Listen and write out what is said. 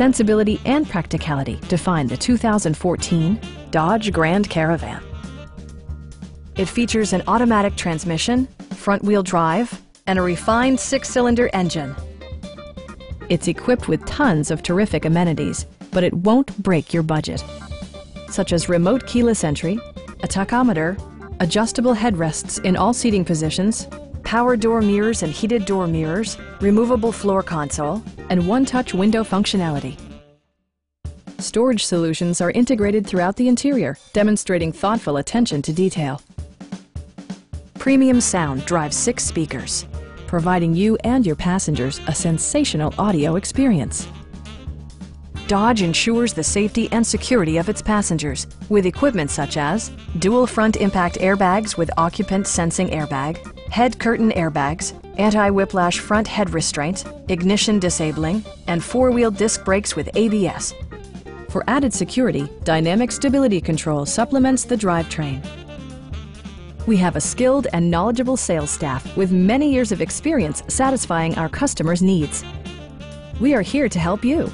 sensibility and practicality define the 2014 Dodge Grand Caravan. It features an automatic transmission, front-wheel drive, and a refined six-cylinder engine. It's equipped with tons of terrific amenities, but it won't break your budget, such as remote keyless entry, a tachometer, adjustable headrests in all seating positions, power door mirrors and heated door mirrors, removable floor console, and one-touch window functionality. Storage solutions are integrated throughout the interior, demonstrating thoughtful attention to detail. Premium sound drives six speakers, providing you and your passengers a sensational audio experience. Dodge ensures the safety and security of its passengers with equipment such as dual front impact airbags with occupant sensing airbag, head curtain airbags, anti-whiplash front head restraints, ignition disabling, and four-wheel disc brakes with ABS. For added security, Dynamic Stability Control supplements the drivetrain. We have a skilled and knowledgeable sales staff with many years of experience satisfying our customers' needs. We are here to help you.